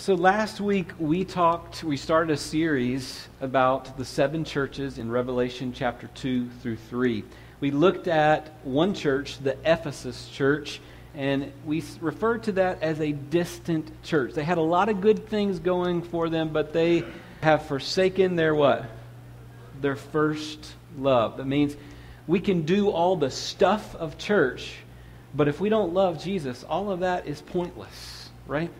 So last week we talked, we started a series about the seven churches in Revelation chapter 2 through 3. We looked at one church, the Ephesus church, and we referred to that as a distant church. They had a lot of good things going for them, but they have forsaken their what? Their first love. That means we can do all the stuff of church, but if we don't love Jesus, all of that is pointless, right?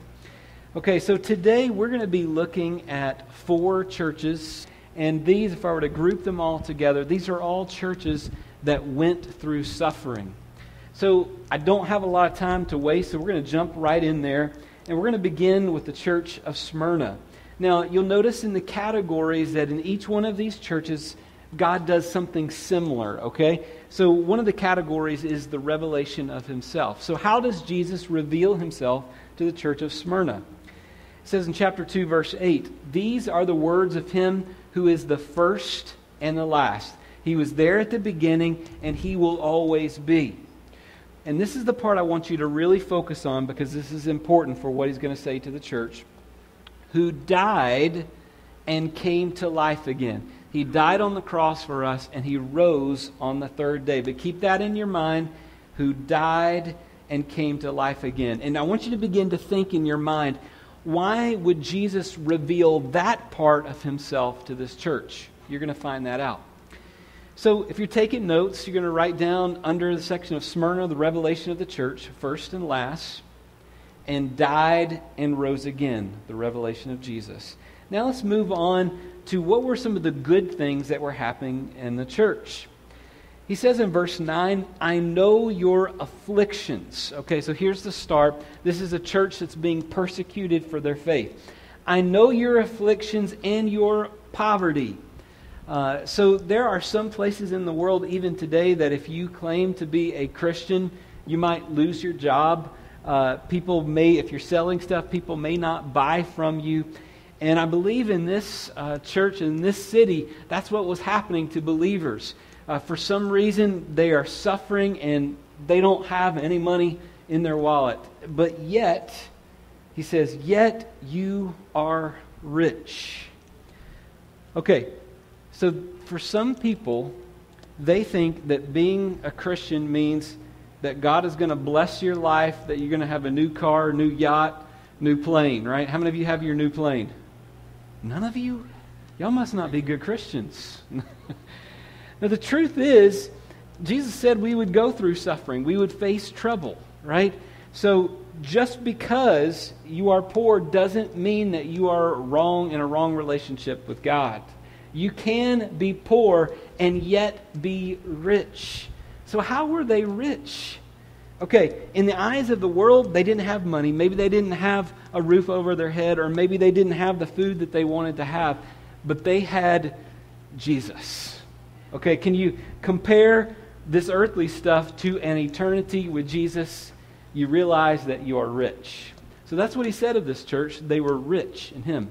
Okay, so today we're going to be looking at four churches. And these, if I were to group them all together, these are all churches that went through suffering. So I don't have a lot of time to waste, so we're going to jump right in there. And we're going to begin with the church of Smyrna. Now, you'll notice in the categories that in each one of these churches, God does something similar, okay? So one of the categories is the revelation of himself. So, how does Jesus reveal himself to the church of Smyrna? Says in chapter 2, verse 8, These are the words of him who is the first and the last. He was there at the beginning, and he will always be. And this is the part I want you to really focus on because this is important for what he's going to say to the church. Who died and came to life again. He died on the cross for us, and he rose on the third day. But keep that in your mind who died and came to life again. And I want you to begin to think in your mind why would Jesus reveal that part of himself to this church? You're going to find that out. So, if you're taking notes, you're going to write down under the section of Smyrna the revelation of the church, first and last, and died and rose again, the revelation of Jesus. Now, let's move on to what were some of the good things that were happening in the church. He says in verse 9, I know your afflictions. Okay, so here's the start. This is a church that's being persecuted for their faith. I know your afflictions and your poverty. Uh, so there are some places in the world, even today, that if you claim to be a Christian, you might lose your job. Uh, people may, if you're selling stuff, people may not buy from you. And I believe in this uh, church, in this city, that's what was happening to believers uh, for some reason they are suffering and they don't have any money in their wallet. But yet, he says, yet you are rich. Okay, so for some people, they think that being a Christian means that God is going to bless your life, that you're going to have a new car, new yacht, new plane, right? How many of you have your new plane? None of you? Y'all must not be good Christians. Now, the truth is, Jesus said we would go through suffering, we would face trouble, right? So, just because you are poor doesn't mean that you are wrong in a wrong relationship with God. You can be poor and yet be rich. So, how were they rich? Okay, in the eyes of the world, they didn't have money. Maybe they didn't have a roof over their head, or maybe they didn't have the food that they wanted to have, but they had Jesus. Okay, can you compare this earthly stuff to an eternity with Jesus? You realize that you are rich. So that's what he said of this church. They were rich in him.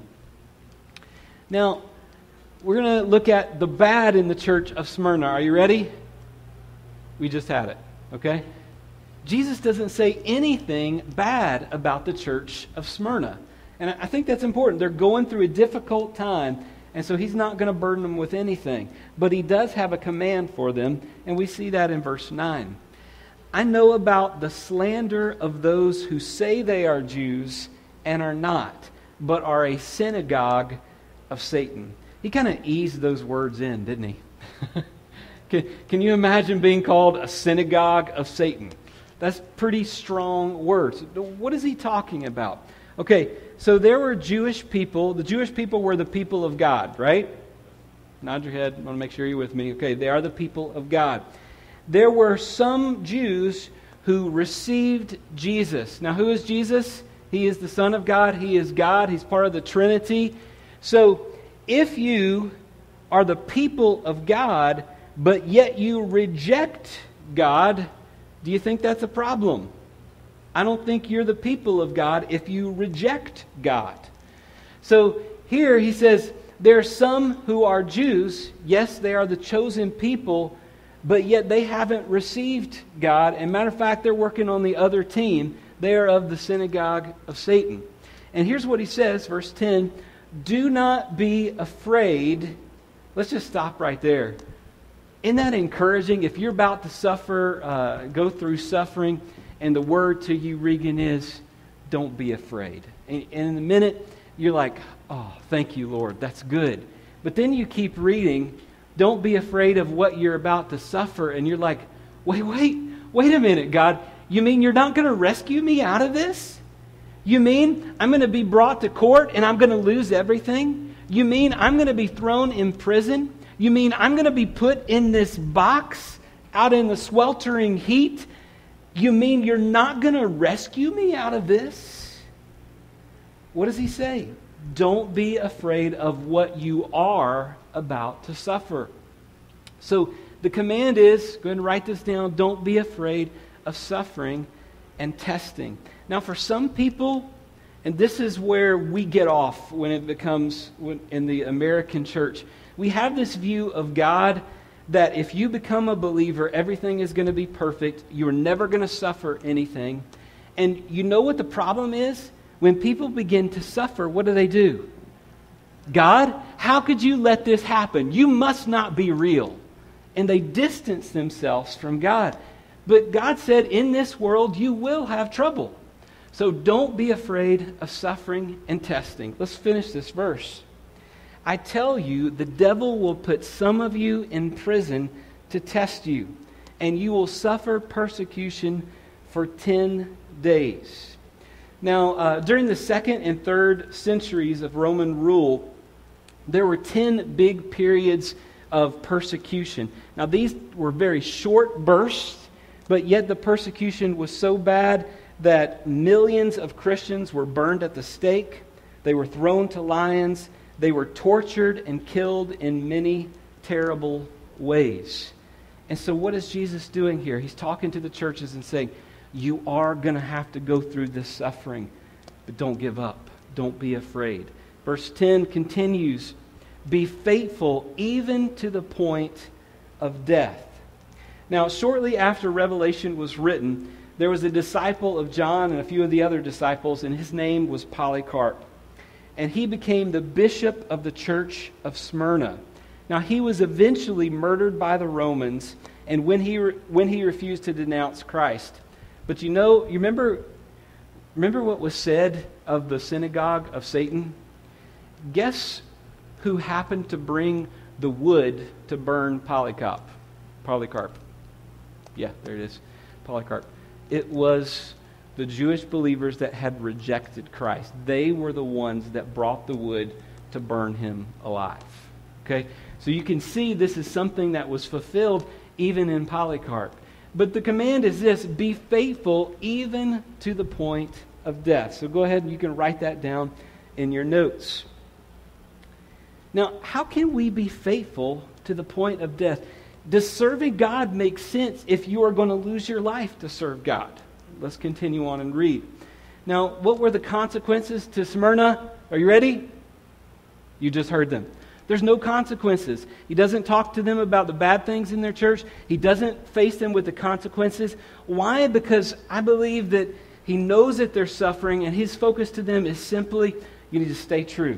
Now, we're going to look at the bad in the church of Smyrna. Are you ready? We just had it, okay? Jesus doesn't say anything bad about the church of Smyrna. And I think that's important. They're going through a difficult time, and so he's not going to burden them with anything. But he does have a command for them, and we see that in verse 9. I know about the slander of those who say they are Jews and are not, but are a synagogue of Satan. He kind of eased those words in, didn't he? can, can you imagine being called a synagogue of Satan? That's pretty strong words. What is he talking about? Okay, so there were Jewish people. The Jewish people were the people of God, right? Nod your head. I want to make sure you're with me. Okay, they are the people of God. There were some Jews who received Jesus. Now, who is Jesus? He is the Son of God. He is God. He's part of the Trinity. So, if you are the people of God, but yet you reject God, do you think that's a problem? I don't think you're the people of God if you reject God. So here he says, there are some who are Jews. Yes, they are the chosen people, but yet they haven't received God. And matter of fact, they're working on the other team. They are of the synagogue of Satan. And here's what he says, verse 10 Do not be afraid. Let's just stop right there. Isn't that encouraging? If you're about to suffer, uh, go through suffering, and the word to you, Regan, is don't be afraid. And, and in a minute, you're like, oh, thank you, Lord. That's good. But then you keep reading, don't be afraid of what you're about to suffer. And you're like, wait, wait, wait a minute, God. You mean you're not going to rescue me out of this? You mean I'm going to be brought to court and I'm going to lose everything? You mean I'm going to be thrown in prison? You mean I'm going to be put in this box out in the sweltering heat? You mean you're not going to rescue me out of this? What does he say? Don't be afraid of what you are about to suffer. So the command is go ahead and write this down don't be afraid of suffering and testing. Now, for some people, and this is where we get off when it becomes in the American church, we have this view of God that if you become a believer, everything is going to be perfect. You're never going to suffer anything. And you know what the problem is? When people begin to suffer, what do they do? God, how could you let this happen? You must not be real. And they distance themselves from God. But God said, in this world, you will have trouble. So don't be afraid of suffering and testing. Let's finish this verse. I tell you, the devil will put some of you in prison to test you, and you will suffer persecution for 10 days. Now, uh, during the second and third centuries of Roman rule, there were 10 big periods of persecution. Now, these were very short bursts, but yet the persecution was so bad that millions of Christians were burned at the stake, they were thrown to lions, they were tortured and killed in many terrible ways. And so, what is Jesus doing here? He's talking to the churches and saying, You are going to have to go through this suffering, but don't give up. Don't be afraid. Verse 10 continues Be faithful even to the point of death. Now, shortly after Revelation was written, there was a disciple of John and a few of the other disciples, and his name was Polycarp. And he became the bishop of the church of Smyrna. Now, he was eventually murdered by the Romans, and when he, re- when he refused to denounce Christ. But you know, you remember, remember what was said of the synagogue of Satan? Guess who happened to bring the wood to burn Polycarp? Polycarp. Yeah, there it is. Polycarp it was the Jewish believers that had rejected Christ. They were the ones that brought the wood to burn him alive. Okay? So you can see this is something that was fulfilled even in Polycarp. But the command is this be faithful even to the point of death. So go ahead and you can write that down in your notes. Now, how can we be faithful to the point of death? Does serving God make sense if you are going to lose your life to serve God? Let's continue on and read. Now, what were the consequences to Smyrna? Are you ready? You just heard them. There's no consequences. He doesn't talk to them about the bad things in their church. He doesn't face them with the consequences. Why? Because I believe that he knows that they're suffering, and his focus to them is simply you need to stay true.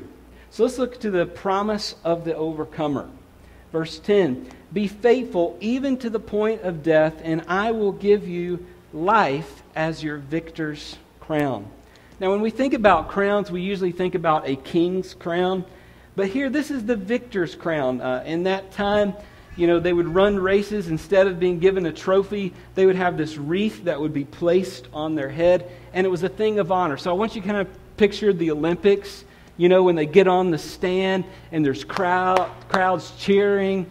So let's look to the promise of the overcomer. Verse 10 Be faithful even to the point of death, and I will give you life as your victor's crown. Now, when we think about crowns, we usually think about a king's crown. But here, this is the victor's crown. Uh, in that time, you know, they would run races. Instead of being given a trophy, they would have this wreath that would be placed on their head, and it was a thing of honor. So I want you to kind of picture the Olympics you know, when they get on the stand and there's crowd, crowds cheering,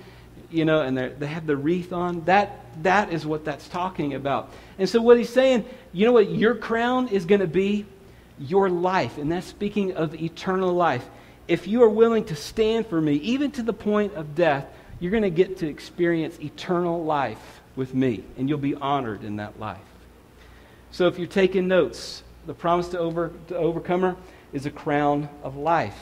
you know, and they have the wreath on, that, that is what that's talking about. And so what he's saying, you know what your crown is going to be? Your life. And that's speaking of eternal life. If you are willing to stand for me, even to the point of death, you're going to get to experience eternal life with me, and you'll be honored in that life. So if you're taking notes, the promise to, over, to overcomer, is a crown of life.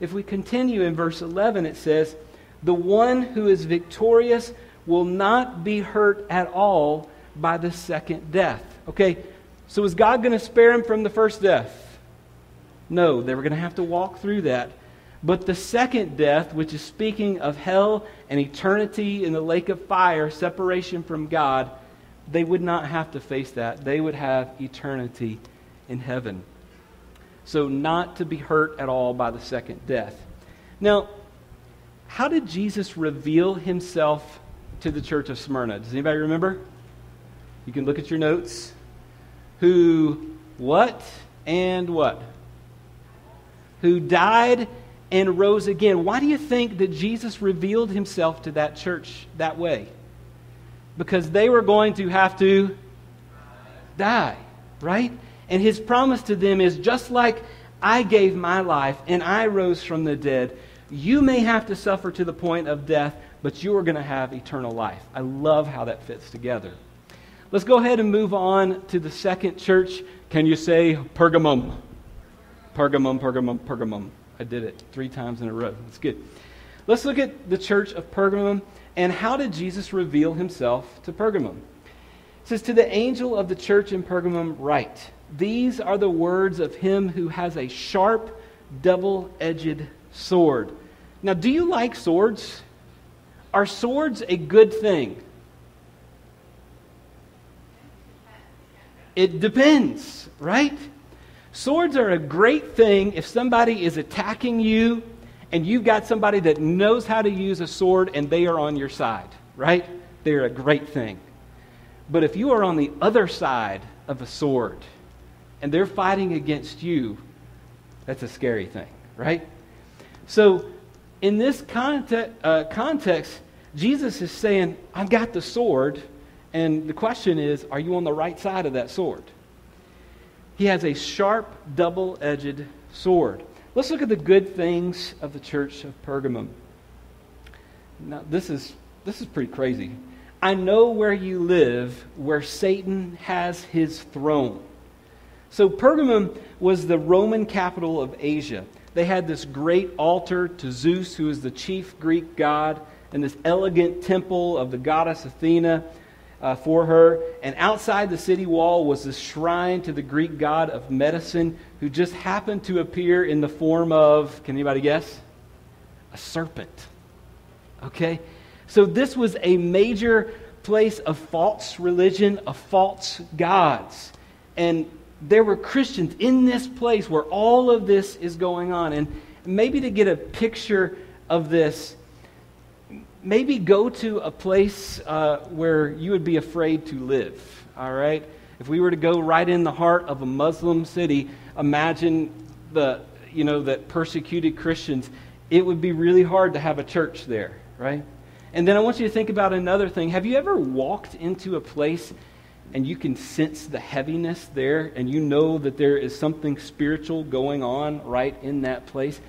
If we continue in verse 11, it says, The one who is victorious will not be hurt at all by the second death. Okay, so is God going to spare him from the first death? No, they were going to have to walk through that. But the second death, which is speaking of hell and eternity in the lake of fire, separation from God, they would not have to face that. They would have eternity in heaven. So, not to be hurt at all by the second death. Now, how did Jesus reveal himself to the church of Smyrna? Does anybody remember? You can look at your notes. Who, what, and what? Who died and rose again. Why do you think that Jesus revealed himself to that church that way? Because they were going to have to die, right? And his promise to them is just like I gave my life and I rose from the dead, you may have to suffer to the point of death, but you are going to have eternal life. I love how that fits together. Let's go ahead and move on to the second church. Can you say Pergamum? Pergamum, Pergamum, Pergamum. I did it three times in a row. That's good. Let's look at the church of Pergamum and how did Jesus reveal himself to Pergamum? It says, To the angel of the church in Pergamum, write, These are the words of him who has a sharp, double edged sword. Now, do you like swords? Are swords a good thing? It depends, right? Swords are a great thing if somebody is attacking you and you've got somebody that knows how to use a sword and they are on your side, right? They're a great thing. But if you are on the other side of a sword and they're fighting against you, that's a scary thing, right? So, in this context, uh, context, Jesus is saying, I've got the sword, and the question is, are you on the right side of that sword? He has a sharp, double edged sword. Let's look at the good things of the church of Pergamum. Now, this is, this is pretty crazy. I know where you live, where Satan has his throne. So, Pergamum was the Roman capital of Asia. They had this great altar to Zeus, who is the chief Greek god, and this elegant temple of the goddess Athena uh, for her. And outside the city wall was this shrine to the Greek god of medicine who just happened to appear in the form of, can anybody guess? A serpent. Okay? So this was a major place of false religion, of false gods. And there were Christians in this place where all of this is going on. And maybe to get a picture of this, maybe go to a place uh, where you would be afraid to live, all right? If we were to go right in the heart of a Muslim city, imagine the, you know, that persecuted Christians, it would be really hard to have a church there, right? And then I want you to think about another thing. Have you ever walked into a place and you can sense the heaviness there and you know that there is something spiritual going on right in that place?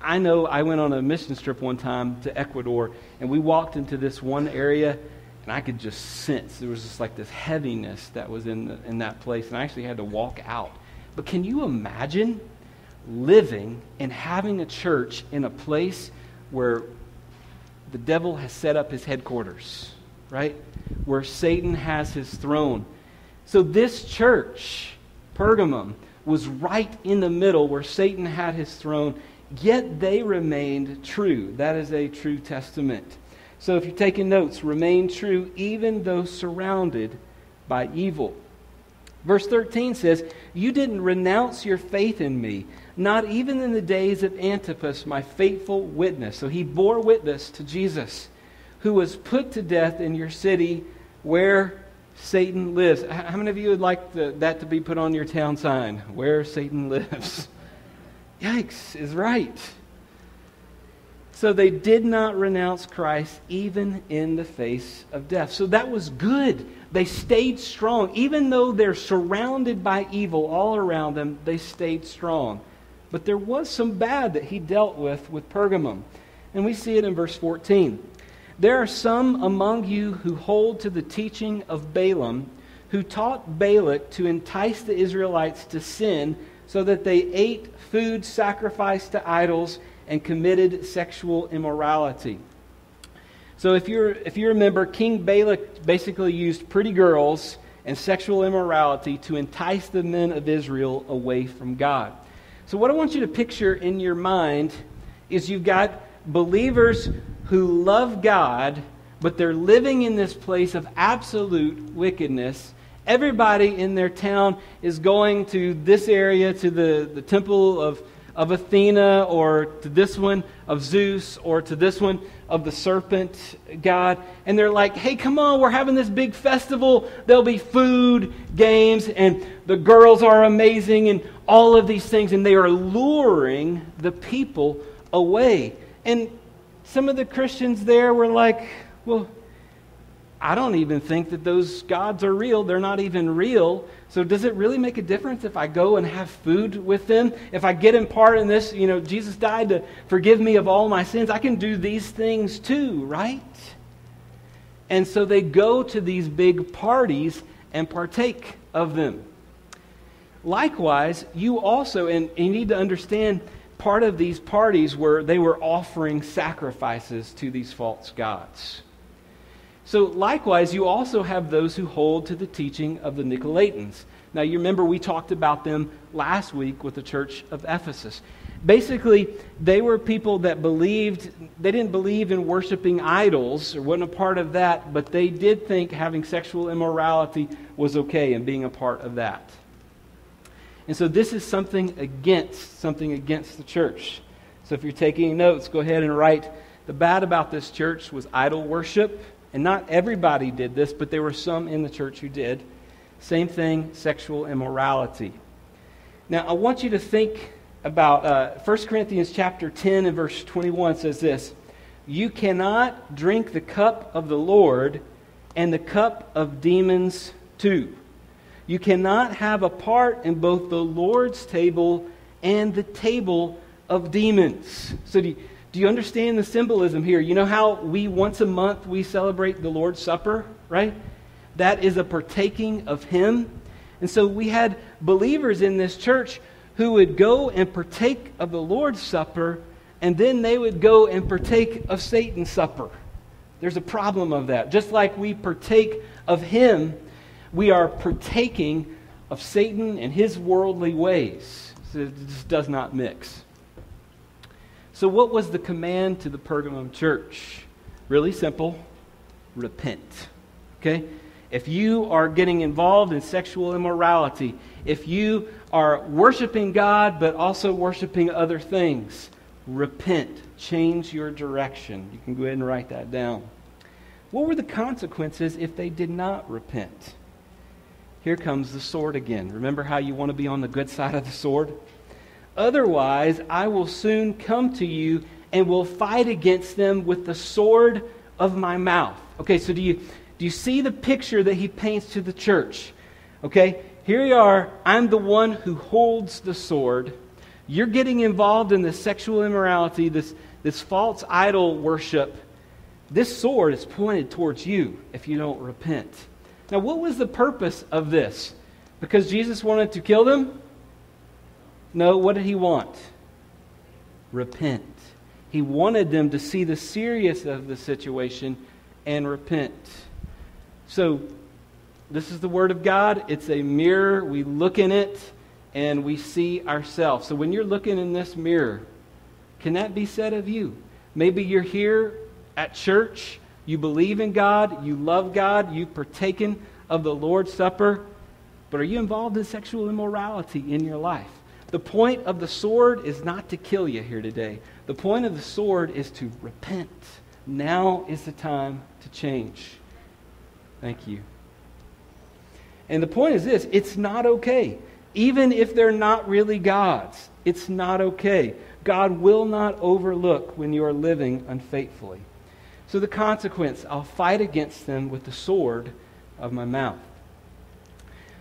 I know I went on a mission trip one time to Ecuador, and we walked into this one area, and I could just sense there was just like this heaviness that was in, the, in that place, and I actually had to walk out. But can you imagine living and having a church in a place where the devil has set up his headquarters, right? Where Satan has his throne. So this church, Pergamum, was right in the middle where Satan had his throne Yet they remained true. That is a true testament. So if you're taking notes, remain true even though surrounded by evil. Verse 13 says, You didn't renounce your faith in me, not even in the days of Antipas, my faithful witness. So he bore witness to Jesus, who was put to death in your city where Satan lives. How many of you would like the, that to be put on your town sign? Where Satan lives. Yikes, is right. So they did not renounce Christ even in the face of death. So that was good. They stayed strong. Even though they're surrounded by evil all around them, they stayed strong. But there was some bad that he dealt with with Pergamum. And we see it in verse 14. There are some among you who hold to the teaching of Balaam, who taught Balak to entice the Israelites to sin so that they ate food sacrificed to idols and committed sexual immorality. So if you if you remember, King Balak basically used pretty girls and sexual immorality to entice the men of Israel away from God. So, what I want you to picture in your mind is you've got believers who love God, but they're living in this place of absolute wickedness. Everybody in their town is going to this area, to the, the temple of, of Athena, or to this one of Zeus, or to this one of the serpent god. And they're like, hey, come on, we're having this big festival. There'll be food, games, and the girls are amazing, and all of these things. And they are luring the people away. And some of the Christians there were like, well, I don't even think that those gods are real. They're not even real. So does it really make a difference if I go and have food with them? If I get in part in this, you know, Jesus died to forgive me of all my sins. I can do these things too, right? And so they go to these big parties and partake of them. Likewise, you also, and you need to understand part of these parties were they were offering sacrifices to these false gods. So, likewise, you also have those who hold to the teaching of the Nicolaitans. Now, you remember we talked about them last week with the church of Ephesus. Basically, they were people that believed, they didn't believe in worshiping idols or wasn't a part of that, but they did think having sexual immorality was okay and being a part of that. And so this is something against, something against the church. So if you're taking notes, go ahead and write the bad about this church was idol worship. And not everybody did this, but there were some in the church who did. Same thing, sexual immorality. Now, I want you to think about uh, 1 Corinthians chapter 10 and verse 21 says this You cannot drink the cup of the Lord and the cup of demons too. You cannot have a part in both the Lord's table and the table of demons. So do you, do you understand the symbolism here? You know how we once a month we celebrate the Lord's Supper, right? That is a partaking of him. And so we had believers in this church who would go and partake of the Lord's Supper, and then they would go and partake of Satan's supper. There's a problem of that. Just like we partake of him we are partaking of Satan and his worldly ways. So just does not mix. So, what was the command to the Pergamum church? Really simple repent. Okay? If you are getting involved in sexual immorality, if you are worshiping God but also worshiping other things, repent. Change your direction. You can go ahead and write that down. What were the consequences if they did not repent? Here comes the sword again. Remember how you want to be on the good side of the sword? Otherwise, I will soon come to you and will fight against them with the sword of my mouth. Okay, so do you, do you see the picture that he paints to the church? Okay, here you are. I'm the one who holds the sword. You're getting involved in this sexual immorality, this, this false idol worship. This sword is pointed towards you if you don't repent. Now, what was the purpose of this? Because Jesus wanted to kill them? No, what did he want? Repent. He wanted them to see the seriousness of the situation and repent. So, this is the Word of God. It's a mirror. We look in it and we see ourselves. So, when you're looking in this mirror, can that be said of you? Maybe you're here at church you believe in God, you love God, you've partaken of the Lord's Supper, but are you involved in sexual immorality in your life? The point of the sword is not to kill you here today. The point of the sword is to repent. Now is the time to change. Thank you. And the point is this it's not okay. Even if they're not really God's, it's not okay. God will not overlook when you are living unfaithfully. So the consequence, I'll fight against them with the sword of my mouth.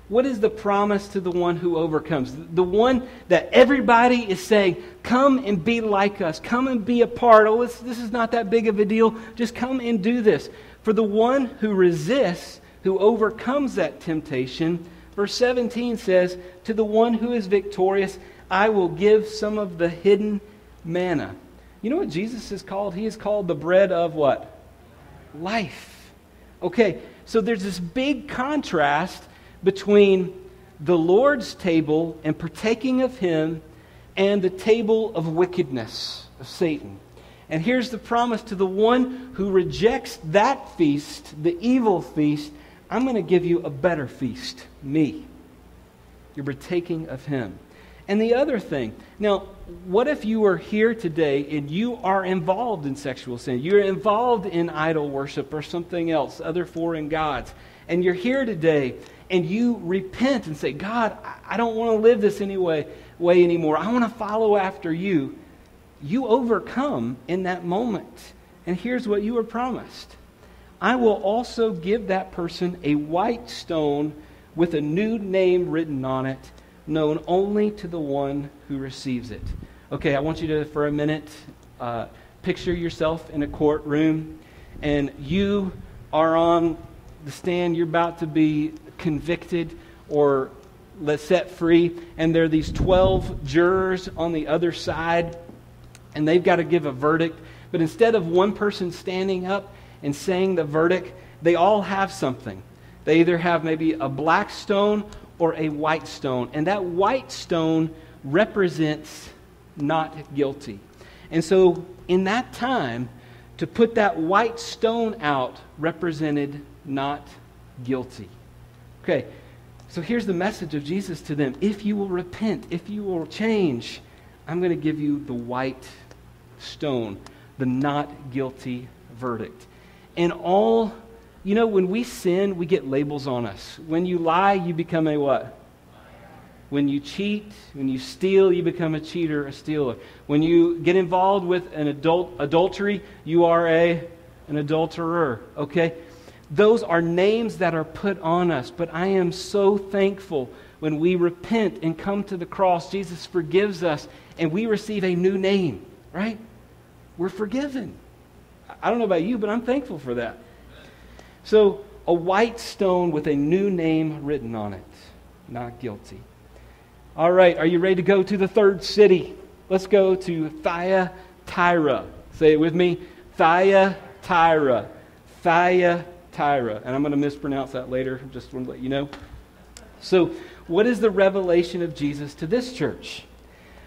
What is the promise to the one who overcomes? The one that everybody is saying, come and be like us. Come and be a part. Oh, this is not that big of a deal. Just come and do this. For the one who resists, who overcomes that temptation, verse 17 says, To the one who is victorious, I will give some of the hidden manna. You know what Jesus is called? He is called the bread of what? Life. Okay, so there's this big contrast between the Lord's table and partaking of Him and the table of wickedness of Satan. And here's the promise to the one who rejects that feast, the evil feast I'm going to give you a better feast, me. You're partaking of him. And the other thing, now, what if you are here today and you are involved in sexual sin? You're involved in idol worship or something else, other foreign gods. And you're here today and you repent and say, God, I don't want to live this anyway, way anymore. I want to follow after you. You overcome in that moment. And here's what you were promised I will also give that person a white stone with a new name written on it, known only to the one who receives it. Okay, I want you to, for a minute, uh, picture yourself in a courtroom, and you are on the stand. You're about to be convicted or let set free, and there are these 12 jurors on the other side, and they've got to give a verdict. But instead of one person standing up, and saying the verdict, they all have something. They either have maybe a black stone or a white stone. And that white stone represents not guilty. And so, in that time, to put that white stone out represented not guilty. Okay, so here's the message of Jesus to them. If you will repent, if you will change, I'm going to give you the white stone, the not guilty verdict. And all, you know, when we sin, we get labels on us. When you lie, you become a what? When you cheat, when you steal, you become a cheater, a stealer. When you get involved with an adult adultery, you are a an adulterer. Okay? Those are names that are put on us, but I am so thankful when we repent and come to the cross, Jesus forgives us and we receive a new name, right? We're forgiven. I don't know about you, but I'm thankful for that. So, a white stone with a new name written on it. Not guilty. All right, are you ready to go to the third city? Let's go to Thyatira. Say it with me. Thyatira. Thyatira. And I'm going to mispronounce that later. Just want to let you know. So, what is the revelation of Jesus to this church?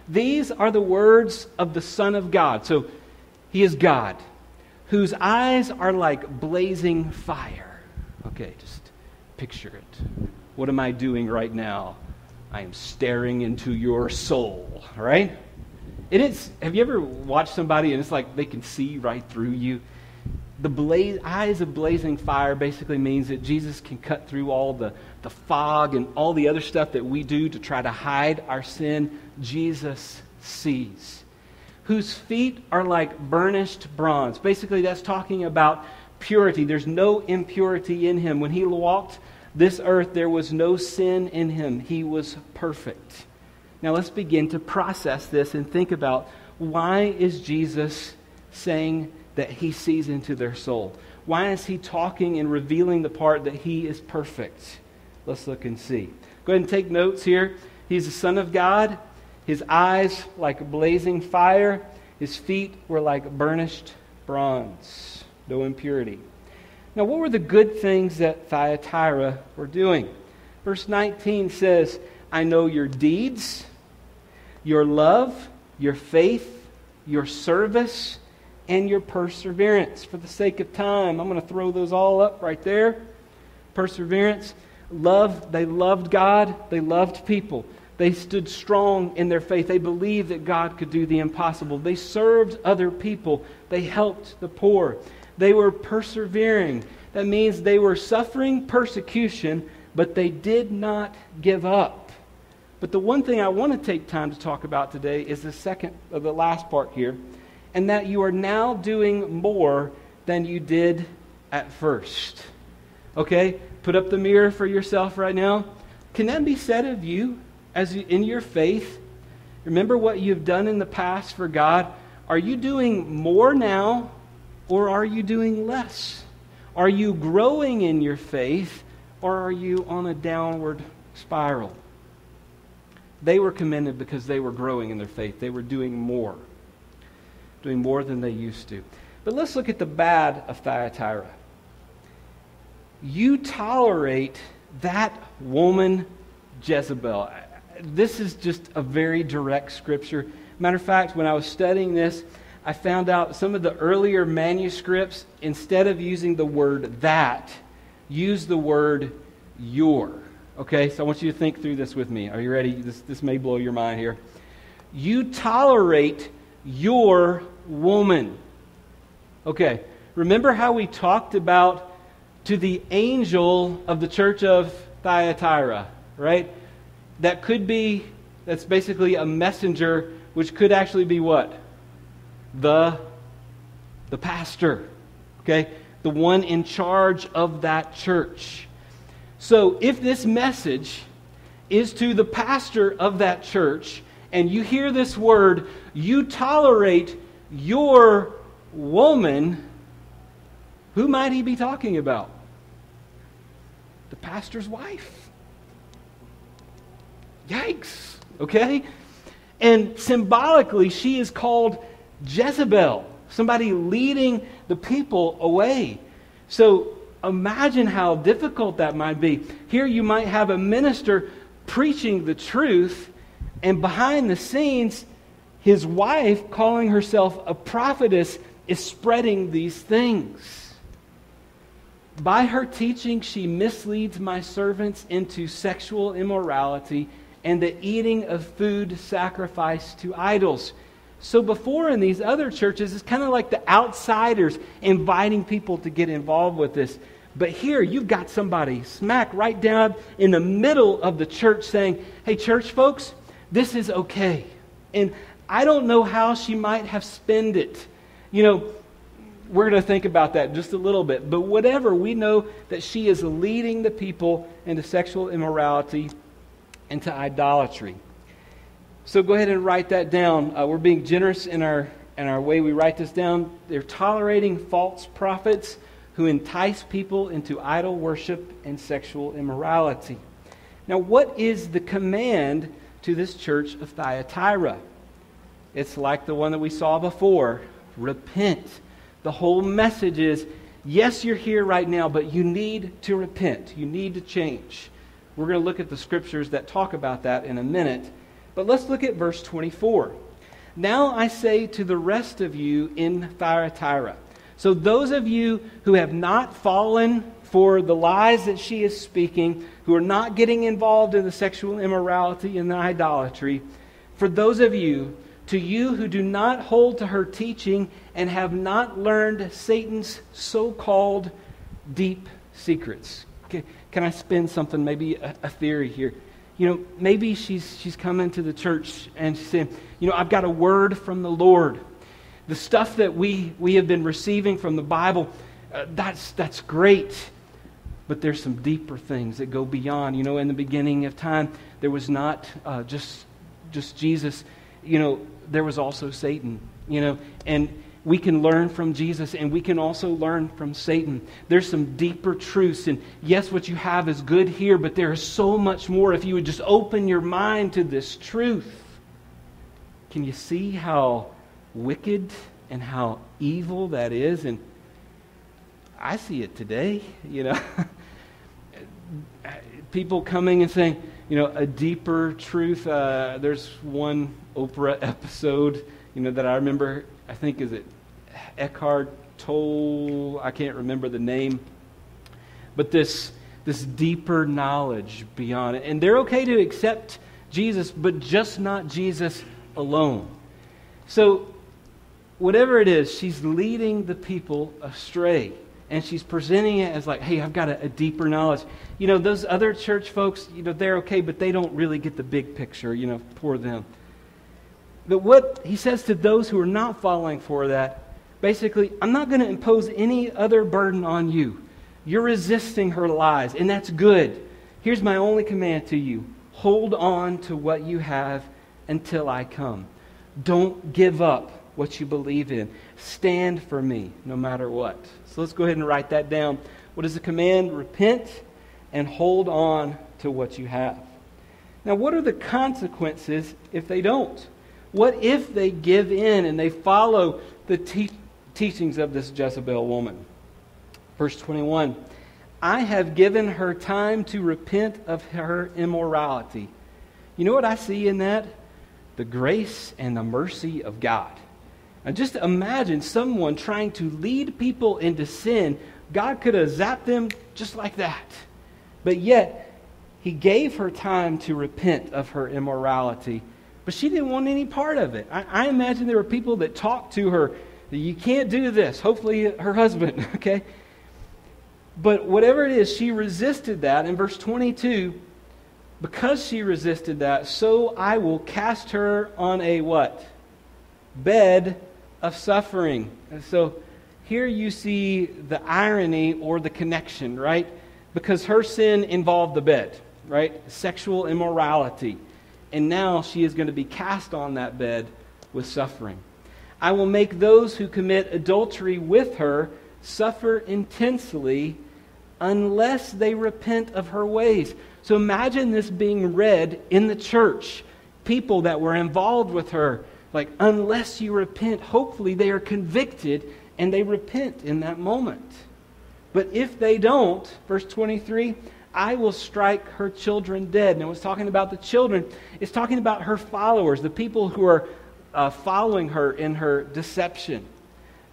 These are the words of the Son of God. So, He is God whose eyes are like blazing fire. Okay, just picture it. What am I doing right now? I am staring into your soul, right? It is. Have you ever watched somebody and it's like they can see right through you? The blaze, eyes of blazing fire basically means that Jesus can cut through all the, the fog and all the other stuff that we do to try to hide our sin. Jesus sees whose feet are like burnished bronze. Basically, that's talking about purity. There's no impurity in him. When he walked this earth, there was no sin in him. He was perfect. Now, let's begin to process this and think about why is Jesus saying that he sees into their soul? Why is he talking and revealing the part that he is perfect? Let's look and see. Go ahead and take notes here. He's the Son of God his eyes like a blazing fire, his feet were like burnished bronze, no impurity. Now, what were the good things that Thyatira were doing? Verse 19 says, I know your deeds, your love, your faith, your service, and your perseverance. For the sake of time, I'm going to throw those all up right there. Perseverance, love, they loved God, they loved people. They stood strong in their faith. They believed that God could do the impossible. They served other people. They helped the poor. They were persevering. That means they were suffering persecution, but they did not give up. But the one thing I want to take time to talk about today is the second, or the last part here, and that you are now doing more than you did at first. Okay? Put up the mirror for yourself right now. Can that be said of you? As you, in your faith, remember what you've done in the past for God. Are you doing more now or are you doing less? Are you growing in your faith or are you on a downward spiral? They were commended because they were growing in their faith. They were doing more, doing more than they used to. But let's look at the bad of Thyatira. You tolerate that woman, Jezebel this is just a very direct scripture. Matter of fact, when I was studying this, I found out some of the earlier manuscripts, instead of using the word that, use the word your. Okay, so I want you to think through this with me. Are you ready? This, this may blow your mind here. You tolerate your woman. Okay, remember how we talked about to the angel of the church of Thyatira, right? That could be, that's basically a messenger, which could actually be what? The, the pastor, okay? The one in charge of that church. So if this message is to the pastor of that church, and you hear this word, you tolerate your woman, who might he be talking about? The pastor's wife. Yikes. Okay? And symbolically, she is called Jezebel, somebody leading the people away. So imagine how difficult that might be. Here you might have a minister preaching the truth, and behind the scenes, his wife, calling herself a prophetess, is spreading these things. By her teaching, she misleads my servants into sexual immorality and the eating of food sacrificed to idols. So, before in these other churches, it's kind of like the outsiders inviting people to get involved with this. But here, you've got somebody smack right down in the middle of the church saying, Hey, church folks, this is okay. And I don't know how she might have spent it. You know, we're going to think about that just a little bit. But whatever, we know that she is leading the people into sexual immorality, into idolatry. So go ahead and write that down. Uh, we're being generous in our, in our way we write this down. They're tolerating false prophets who entice people into idol worship and sexual immorality. Now, what is the command to this church of Thyatira? It's like the one that we saw before repent. The whole message is yes, you're here right now, but you need to repent. You need to change. We're going to look at the scriptures that talk about that in a minute. But let's look at verse 24. Now I say to the rest of you in Thyatira. So, those of you who have not fallen for the lies that she is speaking, who are not getting involved in the sexual immorality and the idolatry, for those of you, to you who do not hold to her teaching and have not learned Satan's so called deep secrets. Okay, can I spin something, maybe a, a theory here? you know, maybe she's, she's coming to the church and she's saying, you know, I've got a word from the Lord. The stuff that we, we have been receiving from the Bible, uh, that's, that's great. But there's some deeper things that go beyond. You know, in the beginning of time, there was not uh, just, just Jesus. You know, there was also Satan. You know, and we can learn from Jesus and we can also learn from Satan. There's some deeper truths. And yes, what you have is good here, but there is so much more if you would just open your mind to this truth. Can you see how wicked and how evil that is? And I see it today, you know. People coming and saying, you know, a deeper truth. Uh, there's one Oprah episode, you know, that I remember. I think is it Eckhart Tolle, I can't remember the name, but this, this deeper knowledge beyond it. And they're okay to accept Jesus, but just not Jesus alone. So, whatever it is, she's leading the people astray. And she's presenting it as like, hey, I've got a, a, deeper knowledge. You know, those other church folks, you know, they're okay, but they don't really get the big picture, you know, poor them. But what he says to those who are not following for that Basically, I'm not going to impose any other burden on you. You're resisting her lies, and that's good. Here's my only command to you hold on to what you have until I come. Don't give up what you believe in. Stand for me no matter what. So let's go ahead and write that down. What is the command? Repent and hold on to what you have. Now, what are the consequences if they don't? What if they give in and they follow the te- teachings of this Jezebel woman. Verse 21 I have given her time to repent of her immorality. You know what I see in that? The grace and the mercy of God. And just imagine someone trying to lead people into sin. God could have zapped them just like that. But yet, He gave her time to repent of her immorality. But she didn't want any part of it. I, I imagine there were people that talked to her you can't do this. Hopefully, her husband, okay? But whatever it is, she resisted that. In verse 22, because she resisted that, so I will cast her on a what? Bed of suffering. And so here you see the irony or the connection, right? Because her sin involved the bed, right? Sexual immorality. And now she is going to be cast on that bed with suffering. I will make those who commit adultery with her suffer intensely unless they repent of her ways. So imagine this being read in the church. People that were involved with her, like, unless you repent, hopefully they are convicted and they repent in that moment. But if they don't, verse 23, I will strike her children dead. And it was talking about the children. It's talking about her followers, the people who are uh, following her in her deception.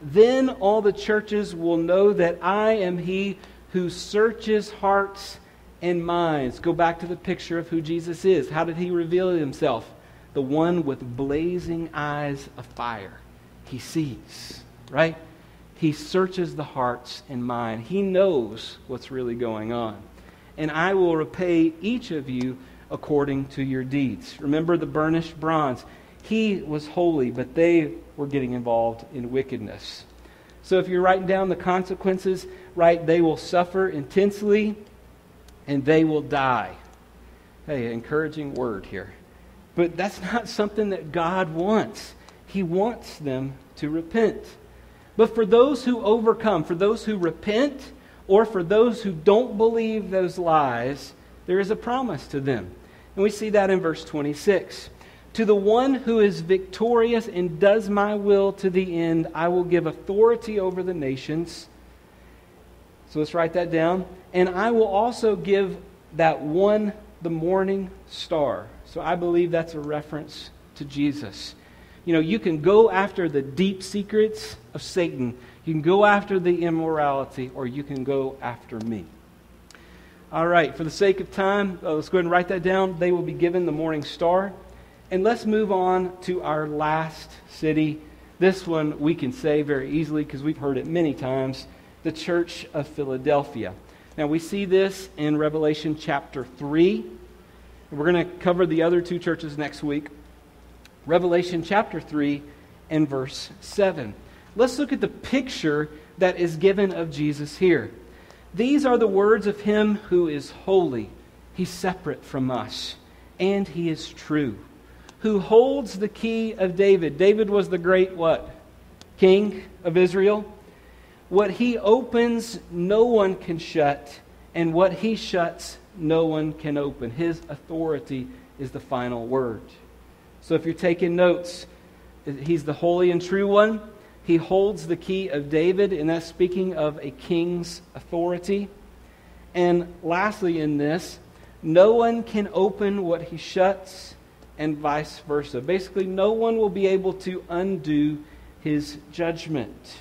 Then all the churches will know that I am he who searches hearts and minds. Go back to the picture of who Jesus is. How did he reveal himself? The one with blazing eyes of fire. He sees, right? He searches the hearts and mind. He knows what's really going on. And I will repay each of you according to your deeds. Remember the burnished bronze. He was holy, but they were getting involved in wickedness. So if you're writing down the consequences, right, they will suffer intensely and they will die. Hey, encouraging word here. But that's not something that God wants. He wants them to repent. But for those who overcome, for those who repent, or for those who don't believe those lies, there is a promise to them. And we see that in verse 26. To the one who is victorious and does my will to the end, I will give authority over the nations. So let's write that down. And I will also give that one the morning star. So I believe that's a reference to Jesus. You know, you can go after the deep secrets of Satan, you can go after the immorality, or you can go after me. All right, for the sake of time, uh, let's go ahead and write that down. They will be given the morning star. And let's move on to our last city. This one we can say very easily because we've heard it many times the Church of Philadelphia. Now, we see this in Revelation chapter 3. We're going to cover the other two churches next week. Revelation chapter 3 and verse 7. Let's look at the picture that is given of Jesus here. These are the words of him who is holy. He's separate from us, and he is true who holds the key of David. David was the great what? King of Israel. What he opens, no one can shut, and what he shuts, no one can open. His authority is the final word. So if you're taking notes, he's the holy and true one. He holds the key of David, and that's speaking of a king's authority. And lastly, in this, no one can open what he shuts, and vice versa. Basically, no one will be able to undo his judgment.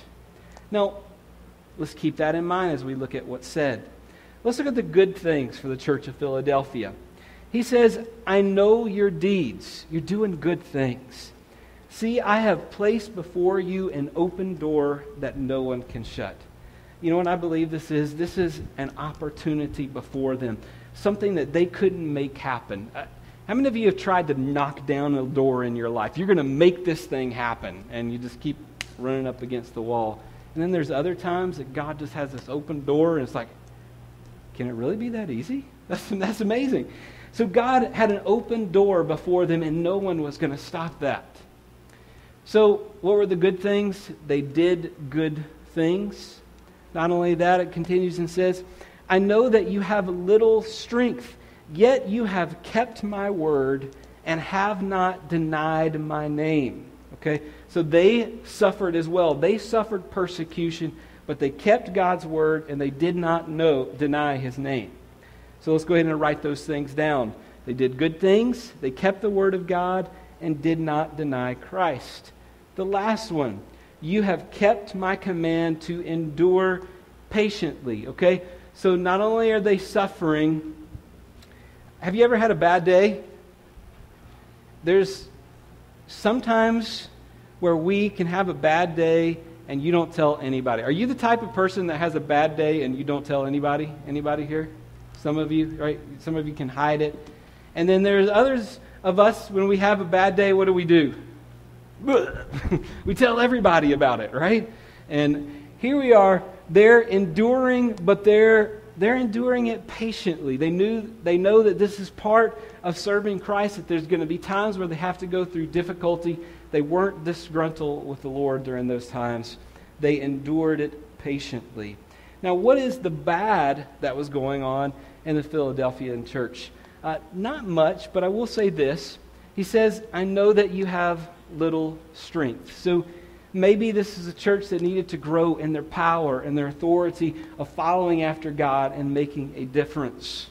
Now, let's keep that in mind as we look at what's said. Let's look at the good things for the church of Philadelphia. He says, I know your deeds. You're doing good things. See, I have placed before you an open door that no one can shut. You know what I believe this is? This is an opportunity before them, something that they couldn't make happen. Uh, How many of you have tried to knock down a door in your life? You're going to make this thing happen, and you just keep running up against the wall. And then there's other times that God just has this open door, and it's like, can it really be that easy? That's, that's amazing. So God had an open door before them, and no one was going to stop that. So, what were the good things? They did good things. Not only that, it continues and says, I know that you have little strength Yet you have kept my word and have not denied my name. Okay? So they suffered as well. They suffered persecution, but they kept God's word and they did not know, deny his name. So let's go ahead and write those things down. They did good things, they kept the word of God, and did not deny Christ. The last one, you have kept my command to endure patiently. Okay? So not only are they suffering, have you ever had a bad day? There's sometimes where we can have a bad day and you don't tell anybody. Are you the type of person that has a bad day and you don't tell anybody? Anybody here? Some of you, right? Some of you can hide it. And then there's others of us when we have a bad day, what do we do? we tell everybody about it, right? And here we are, they're enduring, but they're they're enduring it patiently. They knew they know that this is part of serving Christ, that there's going to be times where they have to go through difficulty. They weren't disgruntled with the Lord during those times. They endured it patiently. Now, what is the bad that was going on in the Philadelphian church? Uh, not much, but I will say this. He says, I know that you have little strength. So maybe this is a church that needed to grow in their power and their authority of following after God and making a difference.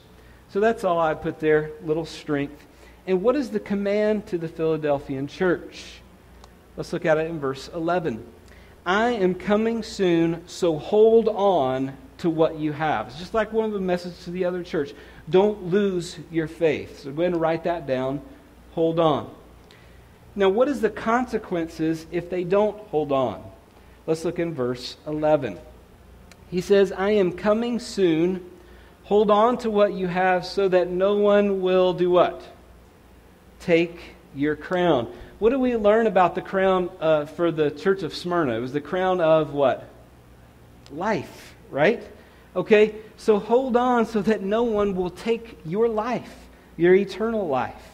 So that's all I put there, little strength. And what is the command to the Philadelphian church? Let's look at it in verse 11. I am coming soon, so hold on to what you have. It's just like one of the messages to the other church. Don't lose your faith. So go ahead and write that down. Hold on. Now, what is the consequences if they don't hold on? Let's look in verse 11. He says, I am coming soon. Hold on to what you have so that no one will do what? Take your crown. What do we learn about the crown uh, for the church of Smyrna? It was the crown of what? Life, right? Okay, so hold on so that no one will take your life, your eternal life.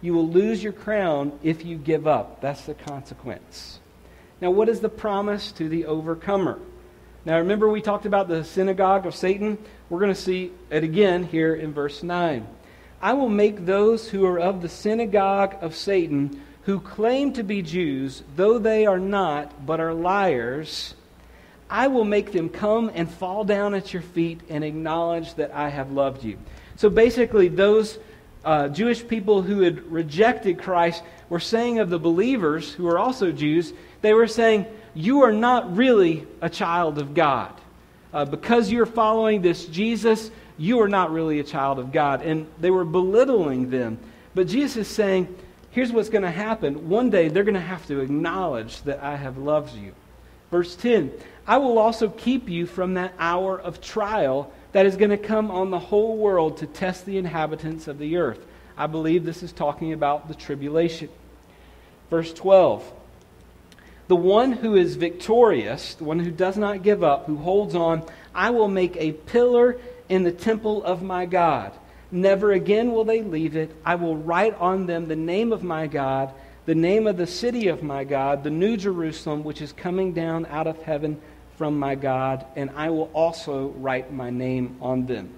You will lose your crown if you give up. That's the consequence. Now, what is the promise to the overcomer? Now, remember we talked about the synagogue of Satan? We're going to see it again here in verse 9. I will make those who are of the synagogue of Satan, who claim to be Jews, though they are not, but are liars, I will make them come and fall down at your feet and acknowledge that I have loved you. So basically, those uh, Jewish people who had rejected Christ were saying of the believers, who are also Jews, they were saying, You are not really a child of God. Uh, because you're following this Jesus, you are not really a child of God. And they were belittling them. But Jesus is saying, Here's what's going to happen. One day they're going to have to acknowledge that I have loved you. Verse 10 I will also keep you from that hour of trial that is going to come on the whole world to test the inhabitants of the earth. I believe this is talking about the tribulation. Verse 12 The one who is victorious, the one who does not give up, who holds on, I will make a pillar in the temple of my God. Never again will they leave it. I will write on them the name of my God, the name of the city of my God, the new Jerusalem, which is coming down out of heaven from my God, and I will also write my name on them.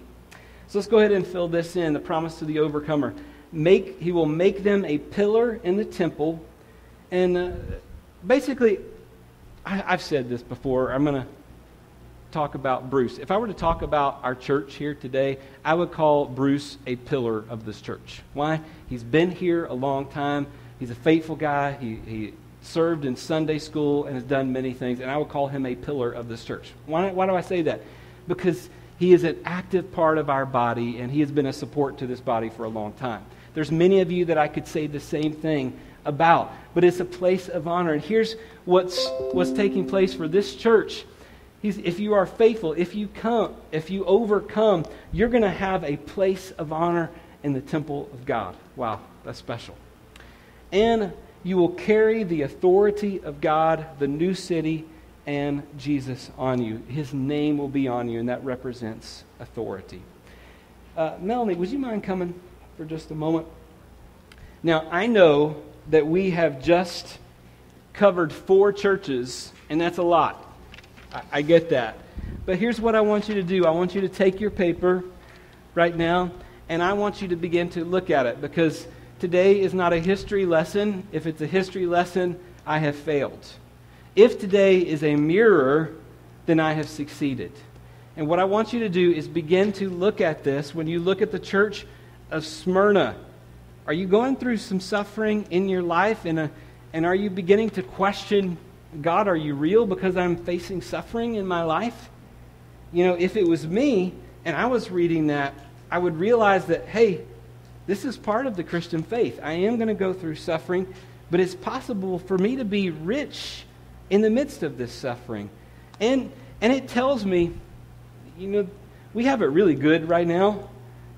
So let's go ahead and fill this in the promise to the overcomer. Make, he will make them a pillar in the temple. And uh, basically, I, have said this before. I'm going to talk about Bruce. If I were to talk about our church here today, I would call Bruce a pillar of this church. Why? He's been here a long time. He's a faithful guy. He, he served in Sunday school and has done many things, and I would call him a pillar of this church. Why, why do I say that? Because he is an active part of our body, and he has been a support to this body for a long time. There's many of you that I could say the same thing about, but it's a place of honor. And here's what's, what's taking place for this church. He's, if you are faithful, if you come, if you overcome, you're going to have a place of honor in the temple of God. Wow, that's special. And you will carry the authority of God, the new city, and Jesus on you. His name will be on you, and that represents authority. Uh, Melanie, would you mind coming for just a moment? Now, I know that we have just covered four churches, and that's a lot. I, I get that. But here's what I want you to do I want you to take your paper right now, and I want you to begin to look at it because today is not a history lesson. If it's a history lesson, I have failed. If today is a mirror, then I have succeeded. And what I want you to do is begin to look at this. When you look at the church of Smyrna, are you going through some suffering in your life? And, a, and are you beginning to question, God, are you real because I'm facing suffering in my life? You know, if it was me and I was reading that, I would realize that, hey, this is part of the Christian faith. I am going to go through suffering, but it's possible for me to be rich in the midst of this suffering. And, and it tells me, you know, we have it really good right now,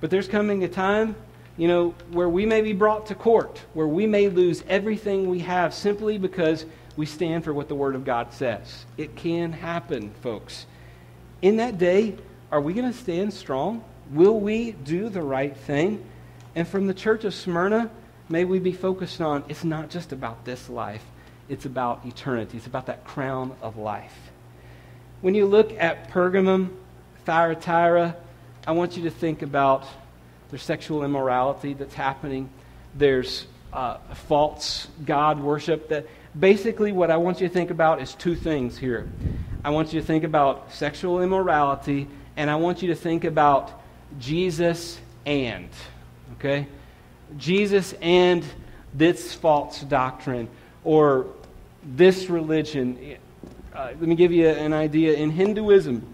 but there's coming a time, you know, where we may be brought to court, where we may lose everything we have simply because we stand for what the Word of God says. It can happen, folks. In that day, are we going to stand strong? Will we do the right thing? And from the church of Smyrna, may we be focused on it's not just about this life, it's about eternity. It's about that crown of life. When you look at Pergamum, Thyatira, I want you to think about there's sexual immorality that's happening. There's uh, false God worship. That basically, what I want you to think about is two things here. I want you to think about sexual immorality, and I want you to think about Jesus and. Okay? Jesus and this false doctrine or this religion. Uh, let me give you an idea. In Hinduism,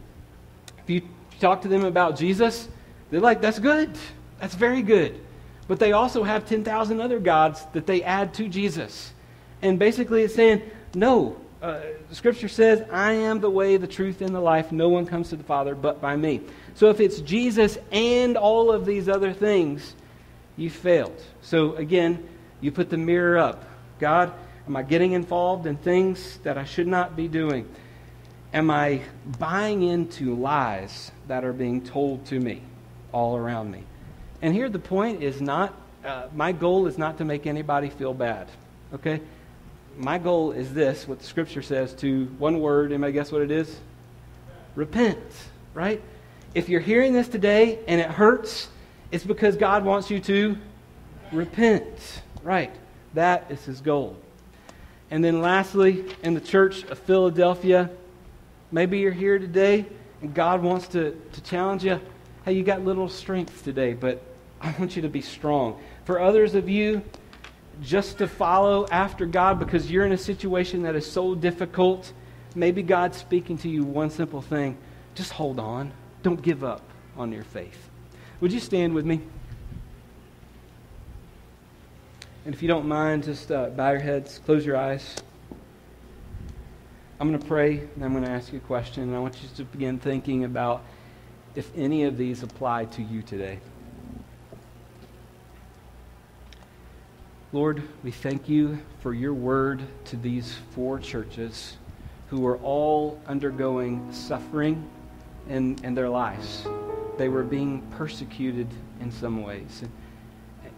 if you talk to them about Jesus, they're like, that's good. That's very good. But they also have 10,000 other gods that they add to Jesus. And basically, it's saying, no. Uh, scripture says, I am the way, the truth, and the life. No one comes to the Father but by me. So if it's Jesus and all of these other things, you failed. So again, you put the mirror up. God, am I getting involved in things that I should not be doing? Am I buying into lies that are being told to me all around me? And here the point is not, uh, my goal is not to make anybody feel bad. Okay? My goal is this, what the scripture says to one word, anybody guess what it is? Repent, right? If you're hearing this today and it hurts, it's because God wants you to repent. Right. That is his goal. And then lastly, in the church of Philadelphia, maybe you're here today and God wants to, to challenge you. Hey, you got little strength today, but I want you to be strong. For others of you, just to follow after God because you're in a situation that is so difficult, maybe God's speaking to you one simple thing just hold on. Don't give up on your faith. Would you stand with me? And if you don't mind, just uh, bow your heads, close your eyes. I'm going to pray, and I'm going to ask you a question, and I want you to begin thinking about if any of these apply to you today. Lord, we thank you for your word to these four churches who are all undergoing suffering in, in their lives they were being persecuted in some ways.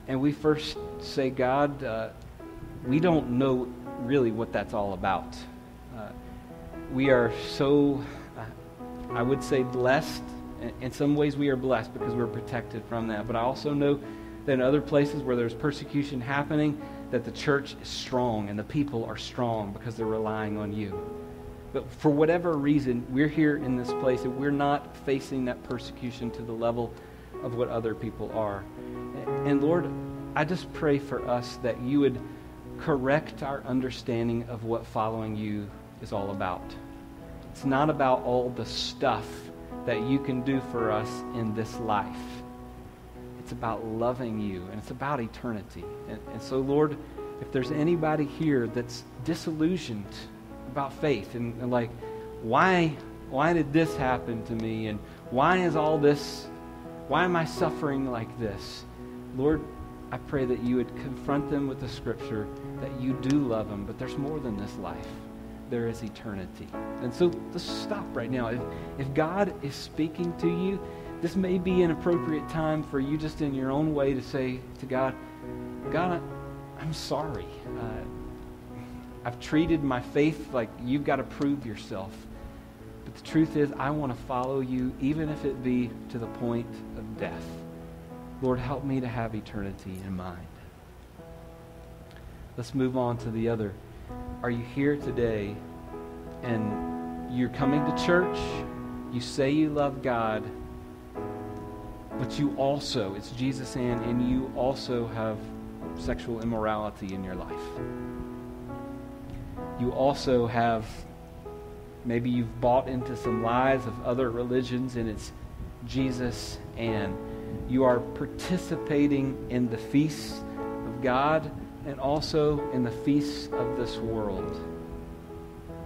And we first say, God, uh, we don't know really what that's all about. Uh, we are so, uh, I would say, blessed. In some ways, we are blessed because we're protected from that. But I also know that in other places where there's persecution happening, that the church is strong and the people are strong because they're relying on you. But for whatever reason, we're here in this place and we're not facing that persecution to the level of what other people are. And Lord, I just pray for us that you would correct our understanding of what following you is all about. It's not about all the stuff that you can do for us in this life. It's about loving you, and it's about eternity. And, and so, Lord, if there's anybody here that's disillusioned about faith and, and like, why, why did this happen to me? And why is all this, why am I suffering like this? Lord, I pray that you would confront them with the scripture that you do love them, but there's more than this life. There is eternity. And so let's stop right now. If, if God is speaking to you, this may be an appropriate time for you just in your own way to say to God, God, I, am sorry. Uh, I've treated my faith like you've got to prove yourself. But the truth is, I want to follow you, even if it be to the point of death. Lord, help me to have eternity in mind. Let's move on to the other. Are you here today and you're coming to church? You say you love God, But you also, it's Jesus and, and you also have sexual immorality in your life. You also have, maybe you've bought into some lies of other religions and it's Jesus and you are participating in the feasts of God and also in the feasts of this world.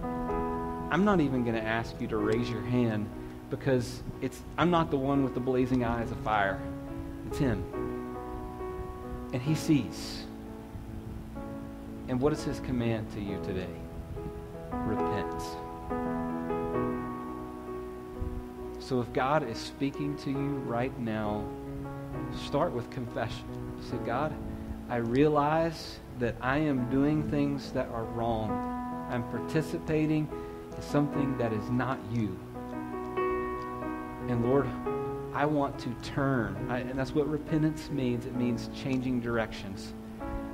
I'm not even going to ask you to raise your hand because it's I'm not the one with the blazing eyes of fire. It's him. And he sees. And what is his command to you today? Repent. So if God is speaking to you right now, start with confession. Say, God, I realize that I am doing things that are wrong. I'm participating in something that is not you. And Lord, I want to turn. I, and that's what repentance means. It means changing directions.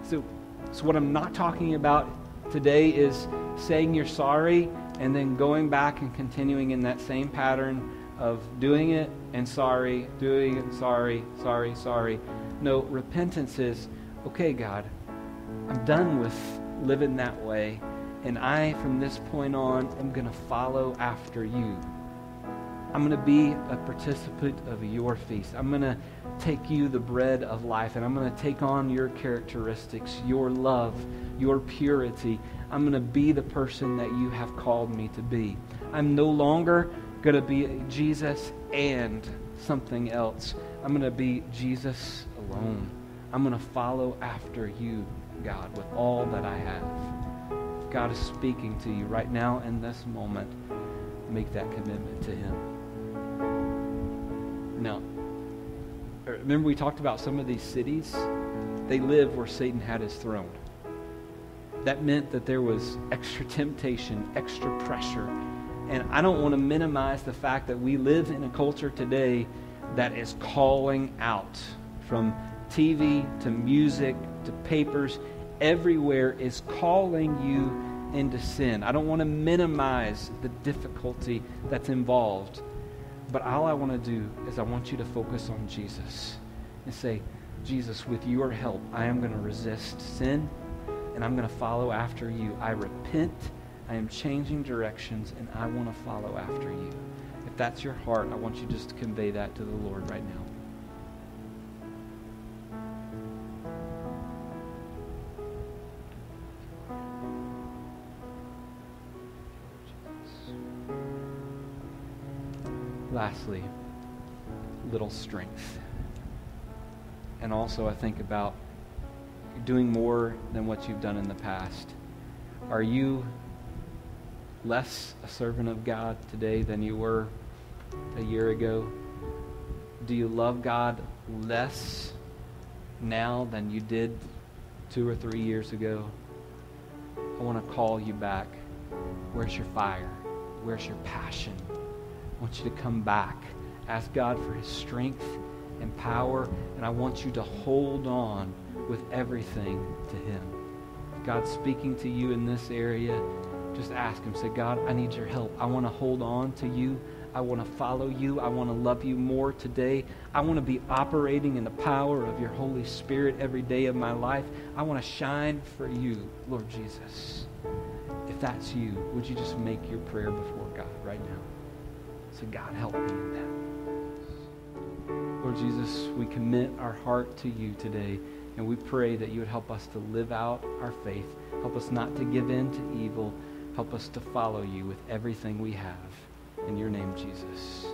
So, so what I'm not talking about today is saying you're sorry and then going back and continuing in that same pattern of doing it and sorry, doing it, sorry, sorry, sorry. No, repentance is, okay, God, I'm done with living that way, and I, from this point on, am going to follow after you. I'm going to be a participant of your feast. I'm going to take you the bread of life, and I'm going to take on your characteristics, your love, your purity. I'm going to be the person that you have called me to be. I'm no longer going to be Jesus and something else. I'm going to be Jesus alone. I'm going to follow after you, God, with all that I have. God is speaking to you right now in this moment. Make that commitment to Him. Now, er, remember we talked about some of these cities? They lived where Satan had his throne. That meant that there was extra temptation, extra pressure. And I don't want to minimize the fact that we live in a culture today that is calling out from TV to music to papers. Everywhere is calling you into sin. I don't want to minimize the difficulty that's involved. But all I want to do is I want you to focus on Jesus and say, Jesus, with your help, I am going to resist sin and I'm going to follow after you. I repent, I am changing directions, and I want to follow after you. If that's your heart, I want you just to convey that to the Lord right now. Lastly, little strength. And also, I think about doing more than what you've done in the past. Are you less a servant of God today than you were a year ago? Do you love God less now than you did two or three years ago? I want to call you back. Where's your fire? Where's your passion? I want you to come back. Ask God for his strength and power, and I want you to hold on with everything to him. God's speaking to you in this area. Just ask him. Say, God, I need your help. I want to hold on to you. I want to follow you. I want to love you more today. I want to be operating in the power of your Holy Spirit every day of my life. I want to shine for you, Lord Jesus. If that's you, would you just make your prayer before God right now? So, God, help me in that. Lord Jesus, we commit our heart to you today, and we pray that you would help us to live out our faith. Help us not to give in to evil. Help us to follow you with everything we have. In your name, Jesus.